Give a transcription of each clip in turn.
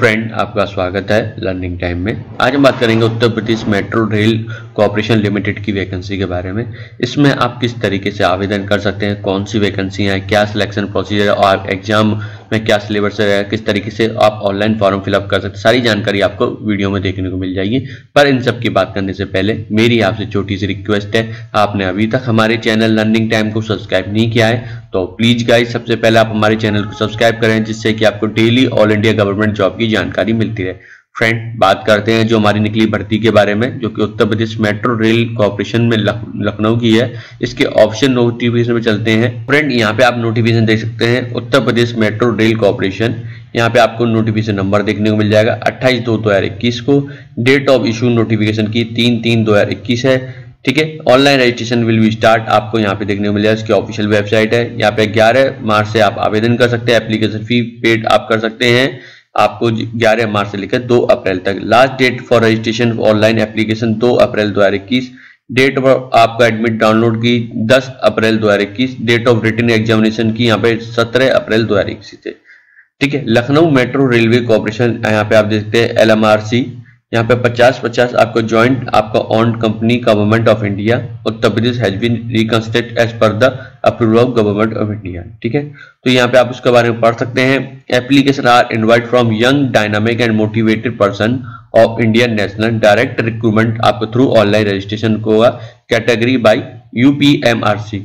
Friend आपका स्वागत है लर्निंग टाइम में। आज हम बात करेंगे Uttar Pradesh metro rail corporation limited की वैकेंसी के बारे में। इसमें आप किस तरीके से आवेदन कर सकते हैं? कौन सी वैकेंसी है? क्या सिलेक्शन प्रोसीजर और एग्ज़ाम में क्या सिलेबस है, किस तरीके से आप ऑनलाइन फॉर्म फिलअप कर सकते सारी जानकारी आपको वीडियो में देखने को मिल जाएगी। पर इन सब की बात करने से पहले, मेरी आपसे छोटी सी रिक्वेस्ट है, आपने अभी तक हमारे चैनल लर्निंग टाइम को सब्सक्राइब नहीं किया है तो प्लीज़ गाइज़ सबसे पहले आप हमारे चैनल को सब्सक्राइब करें, जिससे कि आपको daily all India government job की जानकारी मिलती रहे। फ्रेंड बात करते हैं जो हमारी निकली भर्ती के बारे में, जो कि Uttar Pradesh metro rail corporation में लखनऊ की है। इसके ऑप्शन नोटिफिकेशन में चलते हैं। फ्रेंड यहाँ पे आप नोटिफिकेशन देख सकते हैं, Uttar Pradesh metro rail corporation यहाँ पे आपको नोटिफिकेशन नंबर देखने को मिल जाएगा। अट्ठाईस दो दो हज़ार इक्कीस को डेट ऑफ़ इशू नोटिफिकेशन की तीन तीन दो हज़ार इक्कीस है। ठीक है? Online registration will be start आपको यहाँ पे देखने को मिल जाएगा। इसकी ऑफिशियल वेबसाइट है। यहाँ पे 11 मार्च से आप आवेदन कर सकते हैं। एप्लीकेशन फ़ी पेड आप कर सकते हैं। आपको 11 मार्च से लेकर 2 अप्रैल तक। Last date for registration online application 2 April दो हज़ार इक्कीस। डेट ऑफ़ आपका एडमिट डाउनलोड की 10 अप्रैल दो हज़ार इक्कीस। डेट ऑफ़ रिटर्न एग्जामिनेशन की यहाँ पे 17 अप्रैल दो हज़ार इक्कीस ठीक है, लखनऊ मेट्रो रेलवे कॉरपोरेशन यहाँ पे आप देखते हैं एल यहाँ पे 50 50 आपको ज्वाइंट आपका on company government of India Uttar Pradesh has been reconstruct as per the approval of government of India ठीक है? तो यहाँ पे आप उसके बारे में पढ़ सकते हैं। Application are invite from young dynamic and motivated person of Indian national direct recruitment आपको थ्रू ऑनलाइन रजिस्ट्रेशन को होगा कैटेगरी बाई यूपीएमआरसी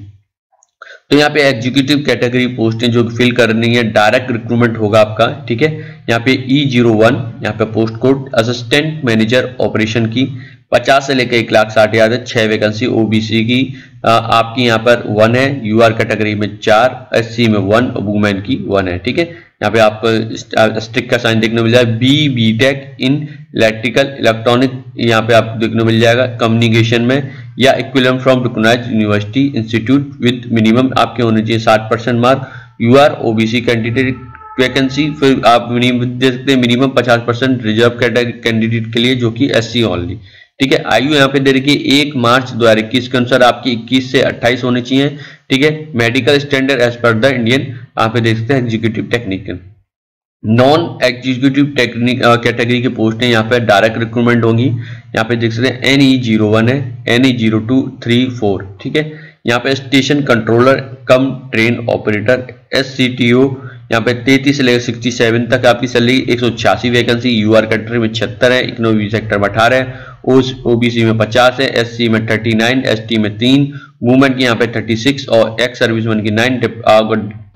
तो यहाँ पे एग्जीक्यूटिव कैटेगरी पोस्टें जो फिल करनी है डायरेक्ट रिक्रूटमेंट होगा आपका ठीक है? यहाँ पे ई ज़ीरो वन यहाँ पे post code assistant manager operation की 50 से लेकर एक लाख साठ हज़ार छह वैकेंसी ओबीसी की आ, आपकी यहाँ पर वन है यूआर कैटेगरी में चार एससी में वन वुमेन की वन है ठीक है? यहाँ पे आपको स्टिक का साइन देखने मिल जाएगा B B tech in electrical electronic यहाँ पे आप देखने मिल जाएगा कम्युनिकेशन में या equivalent from recognise university institute with minimum आपके होने चाहिए साठ percent mark U R OBC candidate vacancy फिर आप दे सकते हैं मिनिमम पचास परसेंट रिज़र्व कैंडिडेट के लिए, जो कि एस सी ओनली ठीक है, आयु यहाँ पे दे रखी है एक मार्च दो हज़ार इक्कीस के अनुसार आपकी इक्कीस से अट्ठाईस होनी चाहिए। ठीक है medical standard as per the Indian आप पे देख सकते हैं executive technical non executive technic category की पोस्टें यहाँ पे डायरेक्ट रिक्रूटमेंट होंगी। यहाँ पे देख सकते हैं एन ई ज़ीरो वन है N E zero two three four ठीक है? यहाँ पे station controller cum train operator S C T O यहाँ पे तैतीस से लेकर सिक्सटी सेवन तक आपकी सैलरी एक सौ छियासी वैकेंसी यू आर कंट्री में छिहत्तर है इकोनॉमी सेक्टर में अठारह है। ओबीसी में पचास है एससी में थर्टी नाइन एसटी में तीन वुमेन की यहाँ पे थर्टी सिक्स और एक्स सर्विसमैन की नाइन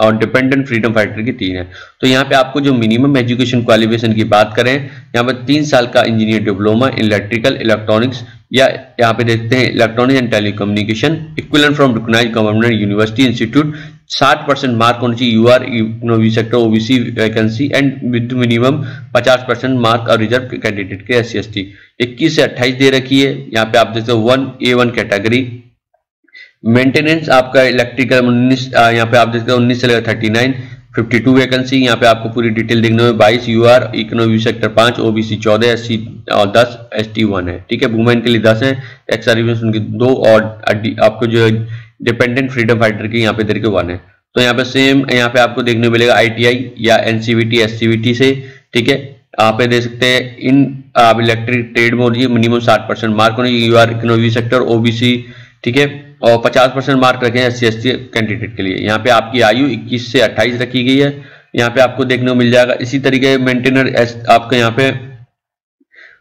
और डिपेंडेंट फ्रीडम फाइटर की तीन है। तो यहाँ पे आपको जो मिनिमम एजुकेशन क्वालिफिकेशन की बात करें, यहाँ पे तीन साल का इंजीनियर डिप्लोमा इलेक्ट्रिकल इलेक्ट्रॉनिक्स या यहाँ पे देखते हैं electronics and telecommunication equal from recognise government university institute साठ परसेंट मार्क होना चाहिए। U R V sector OBC vacancy and with minimum पचास परसेंट मार्क और रिज़र्व कैंडिडेट के एस सी इक्कीस से अट्ठाईस दे रखी है। यहाँ पे आप देखते हो one A one category maintenance आपका इलेक्ट्रिकल उन्नीस यहाँ पे आप देखते हैं उन्नीस से लेकर thirty nine fifty two vacancy यहाँ पे आपको पूरी डिटेल देखने में बाईस। यू आर इकोनॉमी सेक्टर पाँच ओबीसी चौदह एस सी और दस एस टी वन है। ठीक है वुमेन के लिए दस है। एक्स सर्विस उनकी दो और आपको जो डिपेंडेंट फ्रीडम फाइटर की यहाँ पे देर के वन है? तो यहाँ पे सेम यहाँ पे आपको देखने को मिलेगा आईटीआई या एनसीवीटी एससीवीटी से, ठीक है? आप पे दे सकते हैं, इन, आप इलेक्ट्रिक ट्रेड में होनी मिनिमम साठ परसेंट मार्क होने U R economy sector OBC ठीक है? और 50 परसेंट मार्क रखे हैं एस सी कैंडिडेट के लिए। यहाँ पे आपकी आयु 21 से 28 रखी गई है। यहाँ पे आपको देखने को मिल जाएगा। इसी तरीके मेंटेनर आपके यहाँ पे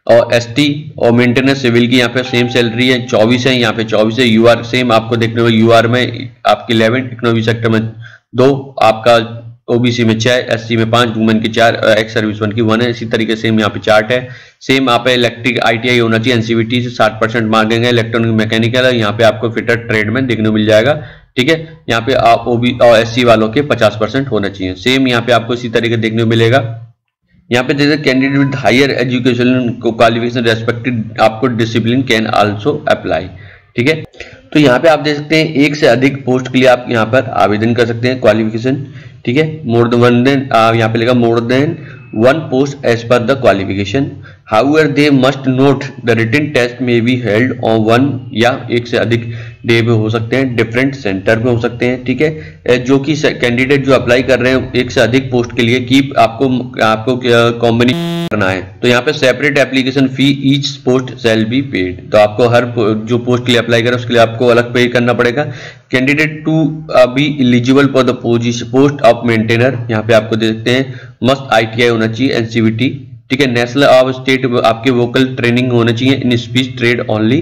और एस टी और मेंटेनेंस सिविल की यहाँ पे सेम सैलरी है 24 है, यहाँ पे 24 है यूआर सेम आपको देखने को यूआर में आपकी इलेवन इकोनॉमी सेक्टर में दो, आपका ओबीसी में छह एससी में पाँच वुमेन की चार एक्स सर्विस वन की वन है, इसी तरीके से यहाँ पे चार्ट है। सेम आप इलेक्ट्रिक आईटीआई होना चाहिए एनसीबीटी से साठ परसेंट मांगेंगे इलेक्ट्रॉनिक मैकेनिकल है, यहाँ पे आपको फिटर ट्रेड में देखने मिल जाएगा, ठीक है? यहाँ पे आप ओबी और एस वालों के पचास परसेंट होना चाहिए। सेम यहाँ पे आपको इसी तरीके देखने को मिलेगा। यहाँ पे जैसे candidate with higher education qualification respected आपको डिसिप्लिन कैन आल्सो अप्लाई ठीक है? तो यहाँ पे आप देख सकते हैं, एक से अधिक पोस्ट के लिए आप यहाँ पर आवेदन कर सकते हैं क्वालिफिकेशन ठीक है? मोर देन वन देन यहाँ पे लेगा more than one post as per the qualification how they must note the written test में बी हेल्ड ऑन वन या एक से अधिक डे में हो सकते हैं डिफरेंट सेंटर में हो सकते हैं, ठीक है? जो कि कैंडिडेट जो अप्लाई कर रहे हैं, एक से अधिक पोस्ट के लिए की आपको आपको कॉम्बिनेशन करना है। तो यहाँ पे separate application fee each post shall be paid तो आपको हर जो पोस्ट के लिए अप्लाई करें, उसके लिए आपको अलग पे करना पड़ेगा। Candidate to be eligible for the position post of maintainer यहाँ पे आपको देखते हैं मस्ट आईटीआई होना चाहिए एनसीबीटी ठीक है? नेशनल ऑफ़ स्टेट आपके वोकल ट्रेनिंग होना चाहिए इन स्पीच ट्रेड ओनली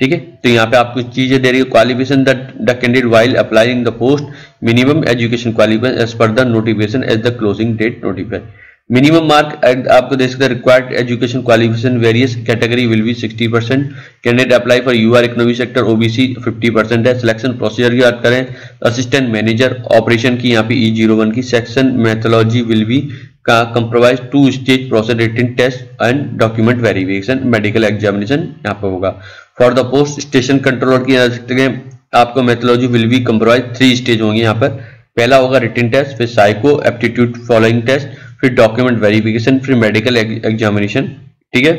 ठीक है? तो यहाँ पे आपको चीज़ें दे रही है। Qualification the candidate while applying the post minimum education qualification as per the notification as the closing date notify minimum mark आपको देख सकते हैं required education qualification various category will be 60 percent candidate apply for UR economic sector OBC 50 percent है। Selection procedure की बात करें assistant manager operation की यहाँ पे ई ज़ीरो वन की सेक्शन मैथोलॉजी विल बी का comprise two stage process written test and document verification medical examination यहाँ पे होगा। For the post station controller की सकते हैं आपको methodology will be comprise three stage होंगे यहाँ पर। पहला होगा रिटर्न टेस्ट फिर साइको एप्टीट्यूड फॉलोइंग टेस्ट फिर डॉक्यूमेंट वेरिफिकेशन फिर मेडिकल एग्जामिनेशन ठीक है?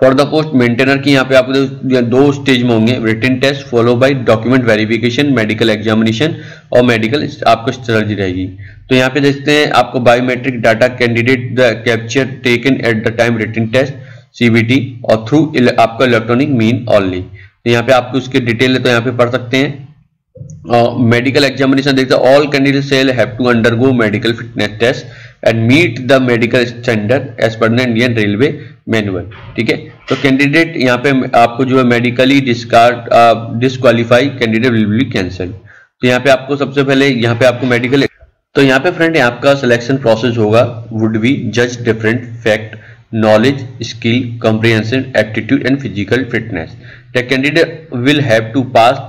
फॉर द पोस्ट मेंटेनर की यहाँ पे आपको दो स्टेज में होंगे। Written test follow by document verification medical examination और मेडिकल आपको स्ट्रेटजी रहेगी। तो यहाँ पे देखते हैं आपको biometric data candidate the capture taken at the time written test CBT और थ्रू आपका इलेक्ट्रॉनिक मीन ऑनली तो यहाँ पे आपको उसके डिटेल है तो यहाँ पे पढ़ सकते हैं। मेडिकल एग्जामिनेशन देखते हैं all candidate shall have to undergo medical fitness test and meet the medical standard as per Indian railway manual ठीक है? तो कैंडिडेट यहाँ पे आपको जो है medically discard disqualify candidate will be cancel तो यहाँ पे आपको सबसे पहले, यहाँ पे आपको मेडिकल तो यहाँ पे फ्रेंड आपका सिलेक्शन प्रोसेस होगा। वुड बी जज different fact knowledge skill comprehensive aptitude and physical fitness the candidate will have to pass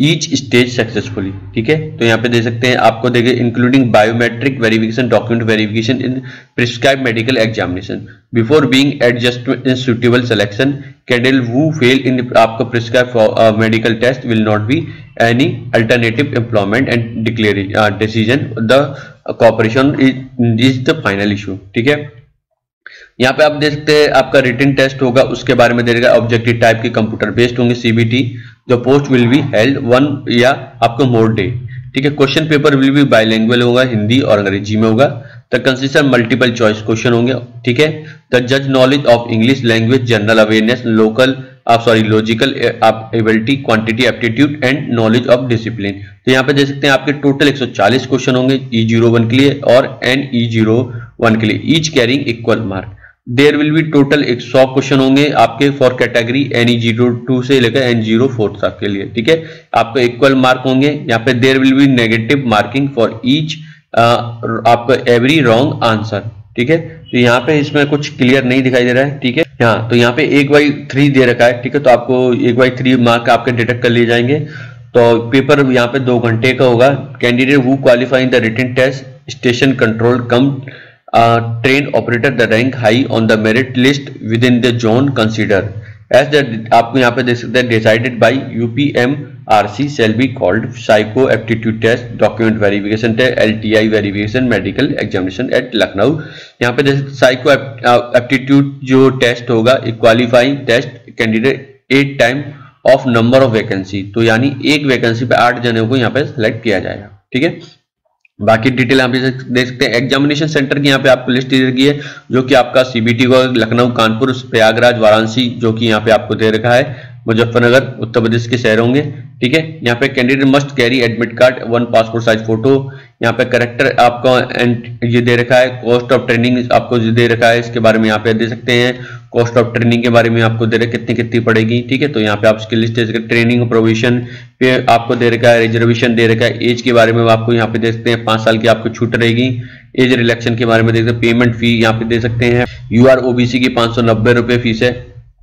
each stage successfully ठीक है? तो यहाँ पे दे सकते हैं, आपको देखे including biometric verification document verification in prescribe medical examination before being adjustment in suitable selection candle who fail in आपका prescribe medical test will not be any alternative employment and declare decision the corporation is the final issue ठीक है? यहाँ पे आप देख सकते हैं, आपका रिटर्न टेस्ट होगा, उसके बारे में देगा ऑब्जेक्टिव टाइप के कंप्यूटर बेस्ड होंगे सीबीटी जो post will be held one या आपको मोर डे ठीक है question paper will be bilingual होगा, हिंदी और अंग्रेज़ी में होगा. The consist multiple choice question होंगे, ठीक है. द जज knowledge of English language general awareness local आप sorry logical ability quantity aptitude and knowledge of discipline तो यहाँ पे देख सकते हैं, आपके टोटल 140 क्वेश्चन होंगे ई ज़ीरो वन के लिए और एन ई ज़ीरो वन के लिए. Each carrying equal mark there will be total एक सौ क्वेश्चन होंगे आपके for category N E zero two से लेकर एन ज़ीरो फोर तक के लिए, ठीक है? आपको इक्वल मार्क होंगे, यहाँ पे there will be negative marking for each आपका एवरी रॉन्ग आंसर ठीक है? तो यहाँ पे इसमें कुछ क्लियर नहीं दिखाई दे रहा है, ठीक है? यहाँ तो यहाँ पे एक बाई थ्री दे रखा है, ठीक है? तो आपको एक बाई थ्री मार्क आपके डिटेक्ट कर लिए जाएँगे। तो पेपर यहाँ पे दो घंटे का होगा। Candidate who qualifying the written test station control cum train operator the rank high on the merit list within the zone consider as आपको यहाँ पे देख सकते हैं decided by UPM R C shall be called psycho aptitude test document verification test L T I verification medical examination at Lucknow यहाँ पे psycho aptitude जो test होगा qualifying test candidate at time of number of vacancy तो यानी एक vacancy पे आठ जने को यहाँ पे सेलेक्ट किया जाएगा। ठीक है? बाकी डिटेल आप देख सकते हैं। एग्जामिनेशन सेंटर की यहाँ पे आपको लिस्ट दे रखी है, जो कि आपका सीबीटी को, लखनऊ, कानपुर, प्रयागराज, वाराणसी, जो कि यहाँ पे आपको दे रखा है। मुजफ्फरनगर, उत्तर प्रदेश के शहर होंगे, ठीक है? यहाँ पे candidate must carry admit card one passport size photo यहाँ पे करेक्टर आपका ये दे रखा है कॉस्ट ऑफ़ ट्रेनिंग आपको दे रखा है, इसके बारे में यहाँ पे दे सकते हैं। कॉस्ट ऑफ़ ट्रेनिंग के बारे में आपको दे रहे कितनी कितनी पड़ेगी, ठीक है? तो यहाँ पे आप इसकी लिस्ट दे सकते ट्रेनिंग प्रोविज़न पे आपको दे रखा है रिजर्वेशन दे रखा है एज के बारे में आपको यहाँ पे दे सकते हैं, पाँच साल की आपको छूट रहेगी। एज रिलेक्शन के बारे में देख सकते पेमेंट फ़ी यहाँ पे दे सकते हैं। यू आर ओबीसी की पाँच सौ नब्बे रुपए फ़ीस है,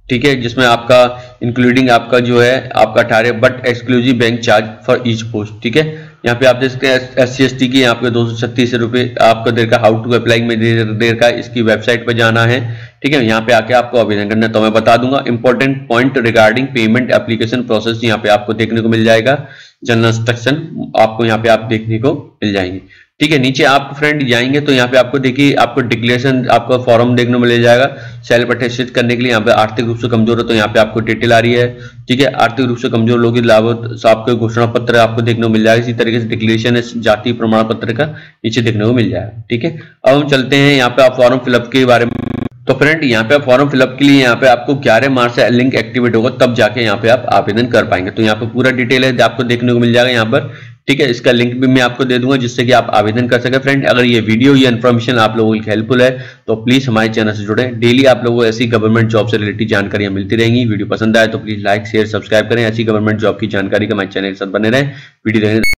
ठीक है, जिसमें आपका इंक्लूडिंग आपका जो है, आपका अठारह but exclusive bank charge for each post ठीक है? यहाँ पे आप देख सकते हैं एस सी एस टी की यहाँ पे दो सौ छत्तीस रुपए आपका देर का हाउ टू अप्लाई में देर का इसकी वेबसाइट पर जाना है। ठीक है, यहाँ पे आके आपको आवेदन करना है तो मैं बता दूँगा। Important point regarding payment application process यहाँ पे आपको देखने को मिल जाएगा। जनरल इंस्ट्रक्शन आपको यहाँ पे आप देखने को मिल जाएँगे। ठीक है, नीचे आप फ्रेंड जाएँगे तो यहाँ पे आपको देखिए, आपको डिक्लेरेशन आपका फॉर्म देखने को मिल जाएगा। सेल्फ अटेस्टेड करने के लिए यहाँ पे आर्थिक रूप से कमज़ोर है तो यहाँ पे आपको डिटेल आ रही है। ठीक है, आर्थिक रूप से कमज़ोर लोग लाभ आपके घोषणा पत्र आपको देखने को मिल जाएगा। इसी तरीके से डिक्लेरेशन है जाति प्रमाण पत्र का नीचे देखने को मिल जाएगा। ठीक है, अब हम चलते हैं यहाँ पे आप फॉर्म फिलअप के बारे में। तो फ्रेंड यहाँ पे फॉर्म फिलअप के लिए यहाँ पे आपको 11 मार्च से लिंक एक्टिवेट होगा, तब जाके यहाँ पे आप आवेदन कर पाएँगे। तो यहाँ पे पूरा डिटेल है, आपको देखने को मिल जाएगा यहाँ पर। ठीक है, इसका लिंक भी मैं आपको दे दूँगा, जिससे कि आप आवेदन कर सके। फ्रेंड अगर ये वीडियो या इन्फॉर्मेशन आप लोगों की हेल्पफुल है तो प्लीज़ हमारे चैनल से जुड़े। डेली आप लोगों को ऐसी गवर्नमेंट जॉब से रिलेटेड जानकारियाँ मिलती रहेंगी। वीडियो पसंद आए तो प्लीज़ लाइक शेयर सब्सक्राइब करें। ऐसी गवर्नमेंट जॉब की जानकारी का हमारे चैनल के साथ बने रहे। वीडियो